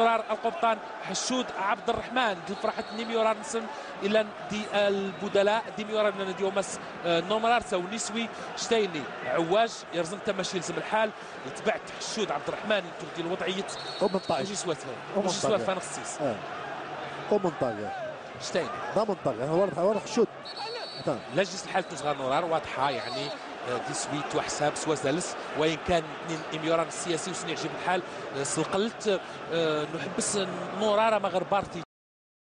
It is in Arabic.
نيميورار القبطان حشود عبد الرحمن. دي فرحة نيميورار نسن إلى دي البدلاء. دي ميورار من دي ومس آه، نومرار سو نسوي. شتيني عواج يرزم تمشي يلزم الحال. يتبعت حشود عبد الرحمن. دي الوضعية ومنطقة وجي سوات ومنطقة. وجي سوات فانخسيس آه. ومنطقة شتيني ده منطقة واضح تمام لجس الحال صغار نورار. واضحة يعني. آه، دي سويت وحساب سوا زالس وإن كان اثنين اميوران السياسي وسني يعجب الحال آه، سلقلت آه، نحبس نورارة مغربارتي